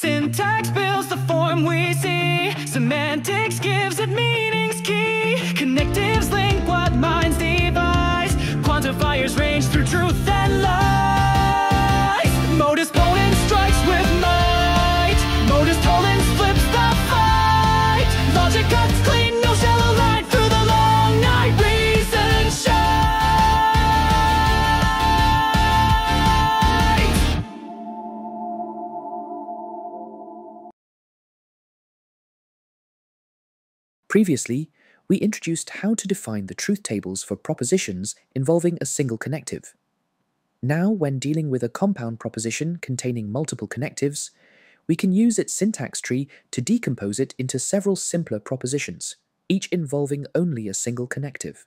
Syntax builds the form we see. Semantics gives it meanings Previously, we introduced how to define the truth tables for propositions involving a single connective. Now, when dealing with a compound proposition containing multiple connectives, we can use its syntax tree to decompose it into several simpler propositions, each involving only a single connective.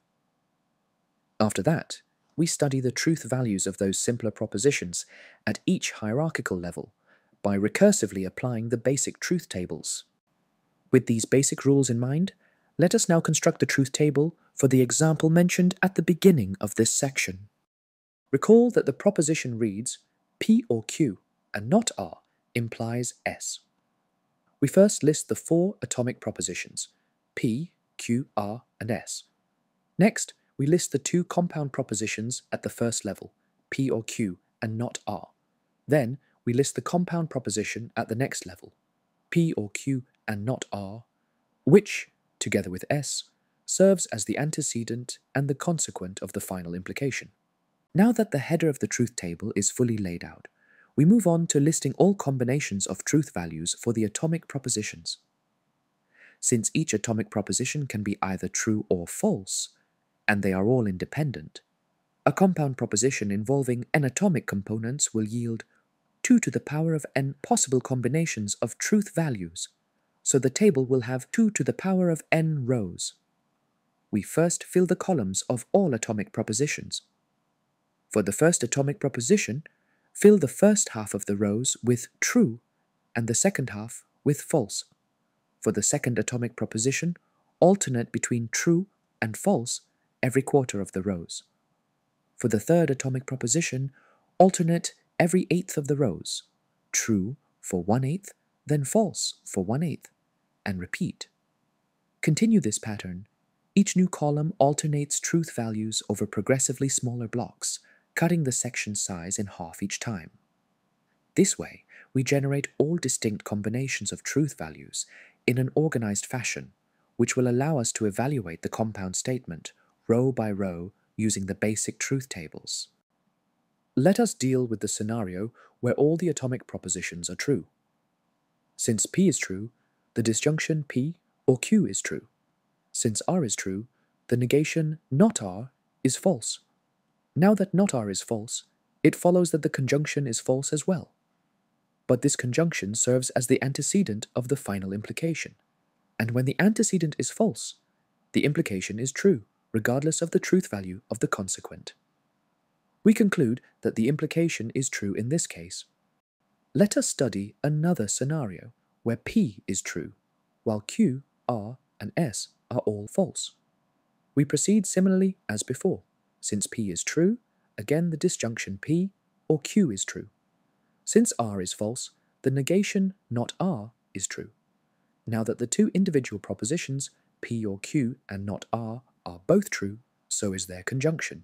After that, we study the truth values of those simpler propositions at each hierarchical level by recursively applying the basic truth tables. With these basic rules in mind, let us now construct the truth table for the example mentioned at the beginning of this section. Recall that the proposition reads P or Q and not R implies S. We first list the four atomic propositions P, Q, R, and S. Next, we list the two compound propositions at the first level, P or Q and not R. Then, we list the compound proposition at the next level, P or Q and not R, which, together with S, serves as the antecedent and the consequent of the final implication. Now that the header of the truth table is fully laid out, we move on to listing all combinations of truth values for the atomic propositions. Since each atomic proposition can be either true or false, and they are all independent, a compound proposition involving n atomic components will yield 2 to the power of n possible combinations of truth values, so the table will have 2 to the power of n rows. We first fill the columns of all atomic propositions. For the first atomic proposition, fill the first half of the rows with true and the second half with false. For the second atomic proposition, alternate between true and false every quarter of the rows. For the third atomic proposition, alternate every eighth of the rows, true for one eighth, then false for one eighth, and repeat. Continue this pattern. Each new column alternates truth values over progressively smaller blocks, cutting the section size in half each time. This way, we generate all distinct combinations of truth values in an organized fashion, which will allow us to evaluate the compound statement row by row using the basic truth tables. Let us deal with the scenario where all the atomic propositions are true. Since P is true, the disjunction P or Q is true. Since R is true, the negation not R is false. Now that not R is false, it follows that the conjunction is false as well. But this conjunction serves as the antecedent of the final implication. And when the antecedent is false, the implication is true, regardless of the truth value of the consequent. We conclude that the implication is true in this case. Let us study another scenario where P is true, while Q, R, and S are all false. We proceed similarly as before. Since P is true, again the disjunction P or Q is true. Since R is false, the negation not R is true. Now that the two individual propositions, P or Q and not R, are both true, so is their conjunction.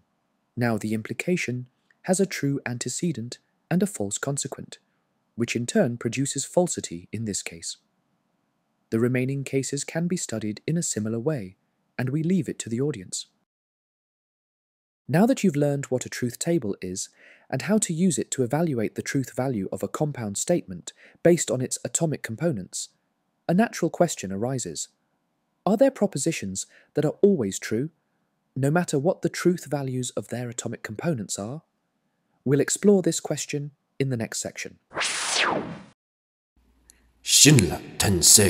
Now the implication has a true antecedent and a false consequent, which in turn produces falsity in this case. The remaining cases can be studied in a similar way, and we leave it to the audience. Now that you've learned what a truth table is and how to use it to evaluate the truth value of a compound statement based on its atomic components, a natural question arises. Are there propositions that are always true, no matter what the truth values of their atomic components are? We'll explore this question in the next section. 信了天色。